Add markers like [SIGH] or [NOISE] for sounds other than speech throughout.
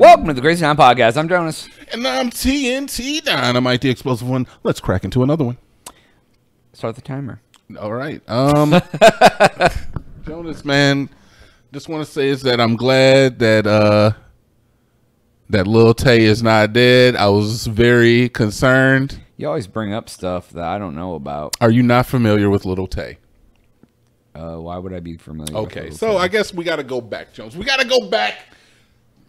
Welcome to the Crazy Town Podcast. I'm Jonas. And I'm TNT Dinomight, the explosive one. Let's crack into another one. Start the timer. All right. Um, [LAUGHS] Jonas, man, just want to say is that I'm glad that uh that Lil Tay is not dead. I was very concerned. You always bring up stuff that I don't know about. Are you not familiar with Little Tay? Uh, why would I be familiar? with Okay, so Tay? I guess we got to go back, Jones. We got to go back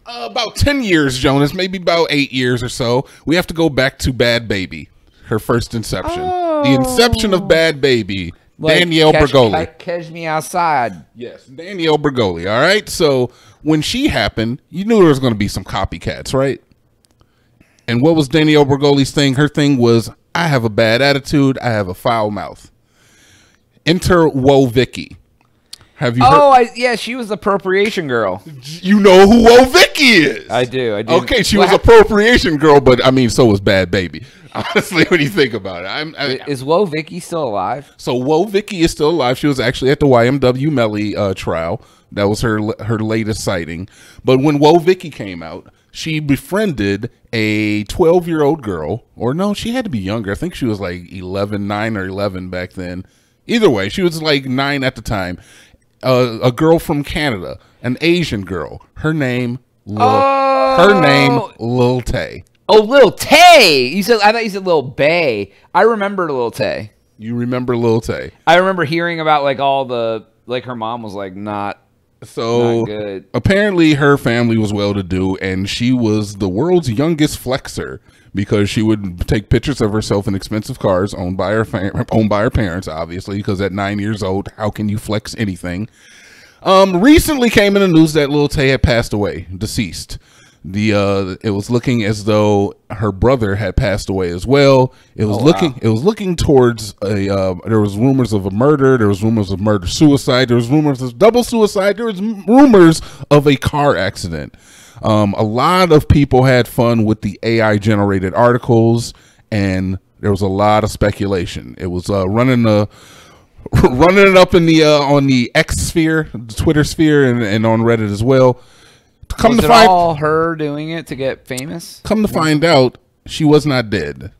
uh, about 10 years, Jonas, maybe about eight years or so. We have to go back to Bad Baby, her first inception. The inception of Bad Baby, Like, Danielle catch, Bregoli. Catch, catch me outside. Yes, Danielle Bregoli. All right. So when she happened, you knew there was going to be some copycats, right? And what was Danielle Bregoli's thing? Her thing was, I have a bad attitude. I have a foul mouth. Enter Woah Vicky. Have you Oh, I, yeah, she was the appropriation girl. You know who Woah Vicky is. I do. I do. Okay, she What was appropriation girl, but I mean, so was Bad Baby. [LAUGHS] Honestly, when you think about it, I'm, I, Is Woah Vicky still alive? So Woah Vicky is still alive. She was actually at the YNW Melly uh, trial. That was her her latest sighting. But when Woah Vicky came out, she befriended a 12 year old girl, or no, she had to be younger. I think she was like 11, 9 or 11 back then. Either way, she was like nine at the time. Uh, a girl from Canada, an Asian girl. Her name, Lil, her name, Oh! Lil Tay. Oh, Lil Tay. You said I thought you said Lil Bay. I remember Lil Tay. You remember Lil Tay? I remember hearing about like all the like her mom was like not So apparently her family was well to do and she was the world's youngest flexer because she would take pictures of herself in expensive cars owned by her fam- owned by her parents obviously because at 9 years old how can you flex anything? Um recently came in the news that Lil Tay had passed away deceased the uh it was looking as though her brother had passed away as well. It was Oh, wow. looking it was looking towards a uh, there was rumors of a murder there was rumors of murder suicide there was rumors of double suicide there was rumors of a car accident. Um, a lot of people had fun with the ai generated articles and there was a lot of speculation. It was uh, running the [LAUGHS] running it up in the uh, on the x sphere the twitter sphere and, and on reddit as well come was to find all her doing it to get famous? come to find out she was not dead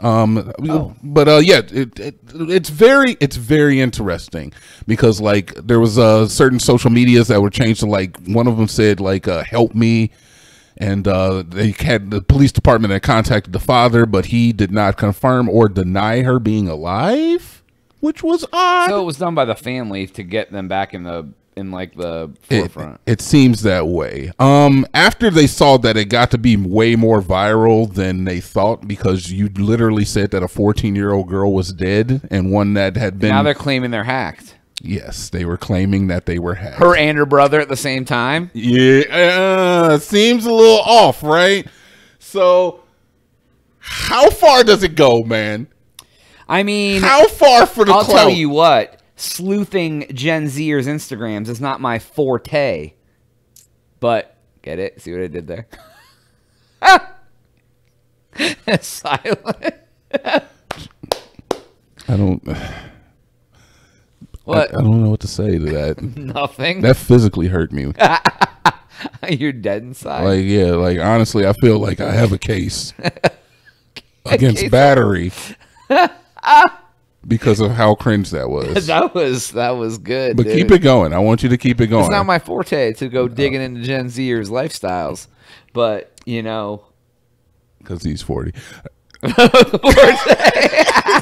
um Oh. but uh yeah it, it it's very it's very interesting because like there was uh certain social medias that were changed to like one of them said like uh help me and uh they had the police department that contacted the father but he did not confirm or deny her being alive which was odd So it was done by the family to get them back in the in like the it, forefront. it seems that way. Um, after they saw that it got to be way more viral than they thought, because you literally said that a 14 year old girl was dead and one that had been. now they're claiming they're hacked. yes, they were claiming that they were hacked. Her and her brother at the same time. yeah, uh, seems a little off, right? So, how far does it go, man? I mean, How far for the I'll clout? tell you what. Sleuthing Gen Zers Instagrams is not my forte. But get it? See what I did there? [LAUGHS] Silent. I don't. What? I, I don't know what to say to that. [LAUGHS] Nothing. that physically hurt me. [LAUGHS] You're dead inside. Like yeah, like honestly, I feel like I have a case against case- battery because of how cringe that was. [LAUGHS] that was that was good. But dude. keep it going. I want you to keep it going. It's not my forte to go digging into Gen Zers lifestyles, but you know, [LAUGHS] because he's forty. [LAUGHS] Is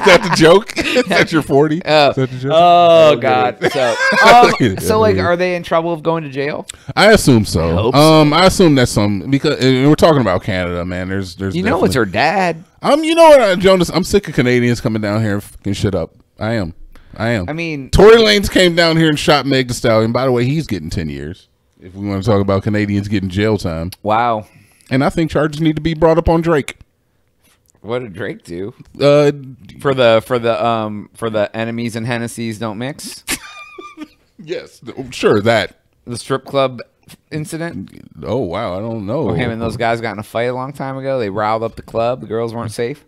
that the joke? [LAUGHS] Is that your forty? Oh, Is that the joke? oh Okay. god. [LAUGHS] So, [LAUGHS] um, so like, are they in trouble of going to jail? I assume so. hope so. um, I assume that's some because and we're talking about Canada, man. There's, there's. You know, it's definitely- her dad. Um, you know what, uh, Jonas? I'm sick of Canadians coming down here and fucking shit up. I am. I am. I mean, Tory Lanez came down here and shot Meg Thee Stallion. By the way, he's getting ten years. If we want to talk about Canadians getting jail time, wow. and I think charges need to be brought up on Drake. What did Drake do Uh, for the for the um for the enemies and Hennessy's don't mix? [LAUGHS] yes, sure that. The strip club incident Oh wow, I don't know. where him and those guys got in a fight a long time ago. They riled up the club. The girls weren't safe.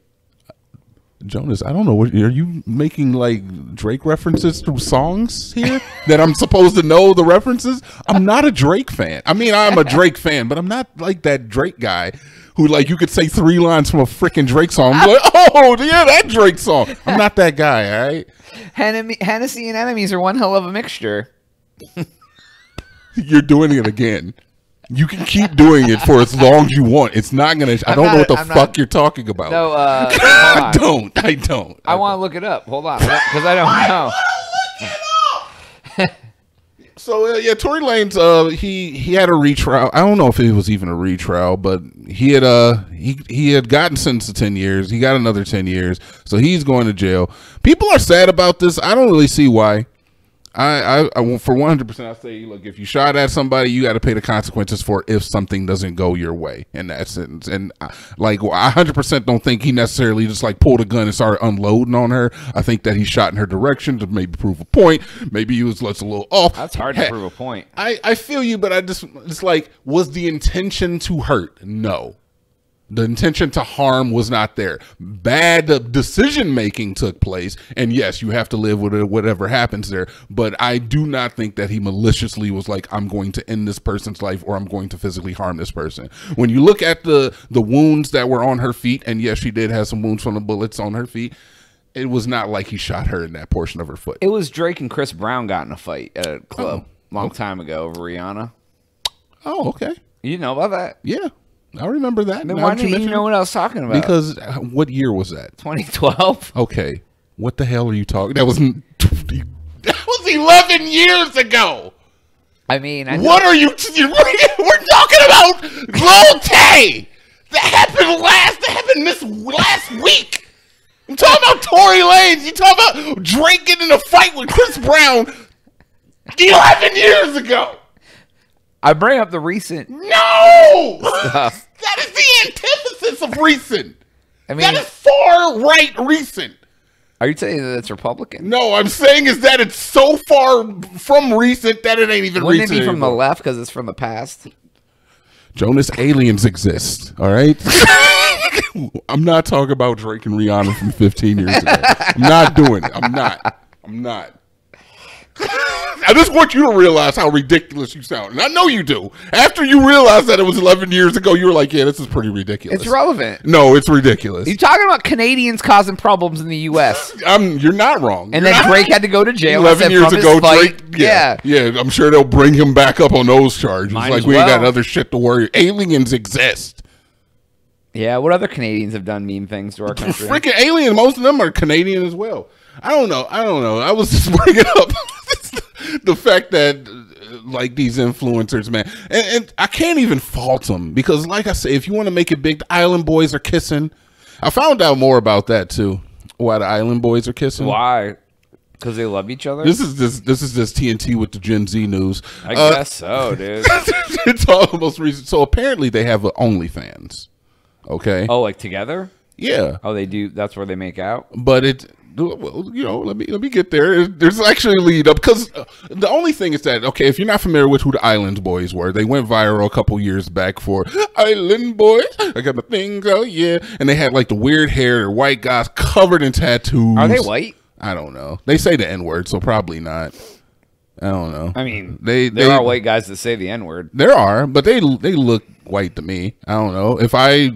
Jonas, I don't know what are you making like Drake references to songs here that I'm supposed to know the references. I'm not a Drake fan. I mean, I'm a Drake fan, but I'm not like that Drake guy who like you could say three lines from a freaking Drake song. I'm like, [LAUGHS] oh yeah, that Drake song. I'm not that guy. All right, Henne- Hennessy and enemies are one hell of a mixture. [LAUGHS] you're doing it again. You can keep doing it for as long as you want. It's not gonna. I I'm don't know what the I'm fuck not- you're talking about. No, uh, [LAUGHS] I don't. I don't. I want to look it up. Hold on, because I don't know. [LAUGHS] So uh, yeah, Tory Lanez, uh, he he had a retrial. I don't know if it was even a retrial, but he had uh he he had gotten sentenced to ten years. He got another ten years, so he's going to jail. People are sad about this. I don't really see why. I, I, I for one hundred percent, I say, look, if you shot at somebody, you got to pay the consequences for if something doesn't go your way in that sentence. And I, like, I hundred percent don't think he necessarily just like pulled a gun and started unloading on her. I think that he shot in her direction to maybe prove a point. Maybe he was just a little off. That's hard to prove a point. I, I feel you, but I just it's like was the intention to hurt? No. The intention to harm was not there. Bad decision making took place, and yes, you have to live with it, whatever happens there. But I do not think that he maliciously was like, "I'm going to end this person's life" or "I'm going to physically harm this person." When you look at the the wounds that were on her feet, and yes, she did have some wounds from the bullets on her feet. It was not like he shot her in that portion of her foot. It was Drake and Chris Brown got in a fight at a club Oh. long time ago over Rihanna. Oh, okay, You know about that? yeah, I remember that. Then Now why didn't you it. know what I was talking about? Because uh, what year was that? 2012. Okay, what the hell are you talking? That was [LAUGHS] that was eleven years ago. I mean, I What are you? you- We're talking about Lil Tay. That happened last. That happened this last week. I'm talking about Tory Lanez. You talking about Drake getting in a fight with Chris Brown eleven years ago? I bring up the recent No, stuff. that is the antithesis of recent. I mean, That is far right recent. are you saying that it's Republican? No, I'm saying is that it's so far from recent that it ain't even Wouldn't recent. it be from the left because it's from the past? Jonas aliens exist. All right. [LAUGHS] I'm not talking about Drake and Rihanna from 15 years ago. I'm not doing it. I'm not. I'm not. I just want you to realize how ridiculous you sound, and I know you do. After you realize that it was 11 years ago, you were like, "Yeah, this is pretty ridiculous." It's relevant. No, it's ridiculous. You're talking about Canadians causing problems in the U.S. [LAUGHS] I'm. You're not wrong. And You're then Drake had to go to jail. 11 years ago, fight. Drake. Yeah, yeah, I'm sure they'll bring him back up on those charges. Like we ain't got other shit to worry. Aliens exist. Yeah, what other Canadians have done mean things to our country? [LAUGHS] Freaking alien. Most of them are Canadian as well. I don't know. I don't know. I was just [LAUGHS] bringing up [LAUGHS] the fact that uh, like these influencers, man, and, and I can't even fault them because, like I say, if you want to make it big, the Island Boys are kissing. I found out more about that too. Why the Island Boys are kissing? Why? Because they love each other? This is this this is just TNT with the Gen Z news. I Uh, guess so, dude. [LAUGHS] it's almost recent. So apparently they have a OnlyFans. Okay. oh, like together? Yeah, Oh, they do. That's where they make out. but it. Well, You know, let me let me get there. There's actually a lead up because uh, the only thing is that okay, if you're not familiar with who the Island Boys were, they went viral a couple years back for Island Boys. I got my things, oh yeah, and they had like the weird hair, white guys covered in tattoos. Are they white? I don't know. They say the N word, so probably not. I don't know. I mean, They- there they- are white guys that say the N word. There are, but they they look white to me. I don't know if I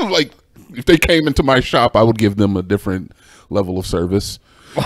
[LAUGHS] like if they came into my shop, I would give them a different level of service. [LAUGHS]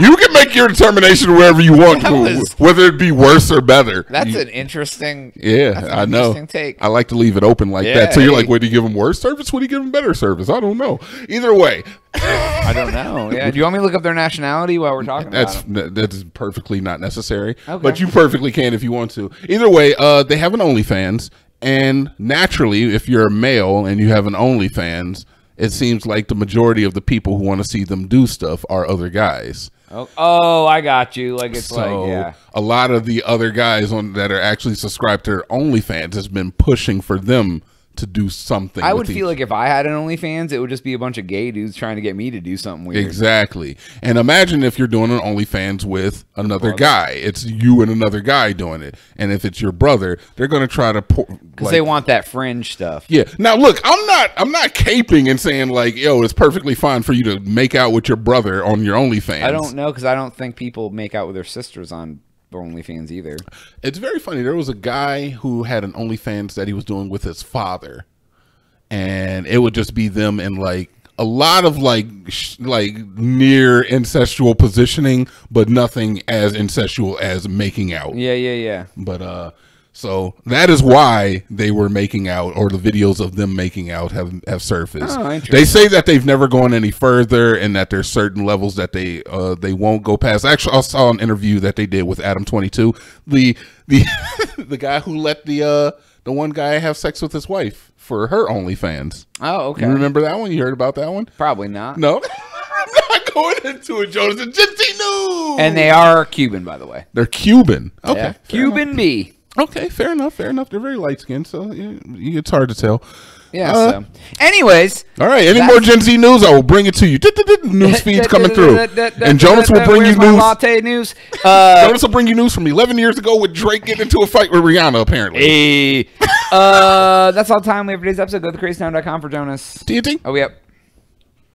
you can make your determination wherever you want, to, was- whether it be worse or better. That's You- an interesting. yeah, an I know. take. I like to leave it open like Yeah, that. So you're hey. like, would you give them worse service? Would you give them better service? I don't know. Either way, [LAUGHS] I don't know. Yeah. Do you want me to look up their nationality while we're talking That's that's perfectly not necessary. Okay. But you perfectly can if you want to. Either way, uh, they have an OnlyFans, and naturally, if you're a male and you have an OnlyFans, it seems like the majority of the people who want to see them do stuff are other guys. Oh, oh, I got you. Like it's So like yeah. a lot of the other guys on that are actually subscribed to their OnlyFans has been pushing for them to do something. I would feel like if I had an OnlyFans, it would just be a bunch of gay dudes trying to get me to do something weird. Exactly. And imagine if you're doing an OnlyFans with another guy. It's you and another guy doing it. And if it's your brother, they're going to try to pour. Because they want that fringe stuff. Yeah. Now look, I'm not I'm not caping and saying like, yo, it's perfectly fine for you to make out with your brother on your OnlyFans. I don't know because I don't think people make out with their sisters on OnlyFans either. It's very funny. There was a guy who had an OnlyFans that he was doing with his father, and it would just be them in like a lot of like sh- like near incestual positioning, but nothing as incestual as making out. Yeah, yeah, yeah. But uh, so that is why they were making out, or the videos of them making out have have surfaced. Oh, they say that they've never gone any further, and that there's certain levels that they uh they won't go past. Actually, I saw an interview that they did with Adam Twenty Two, the the [LAUGHS] the guy who let the uh the one guy have sex with his wife for her OnlyFans. Oh, okay. You remember that one? You heard about that one? Probably not. No. [LAUGHS] I'm not going into it, Jonas. It's Gen news. And they are Cuban, by the way. they're Cuban. Okay. Yeah. Cuban B. Okay, fair enough. Fair enough. They're very light skinned, so it's hard to tell. Yeah. Uh, so, anyways, All right. Any more Gen Z news? I will bring it to you. News [LAUGHS] feeds coming through, and Jonas will bring you news. latte news. [LAUGHS] Uh, Jonas will bring you news from 11 years ago with Drake getting into a fight with Rihanna. Apparently, hey, [LAUGHS] uh, that's all time we have for today's episode. Go to crazytown.com for Jonas. TNT. Oh, yep.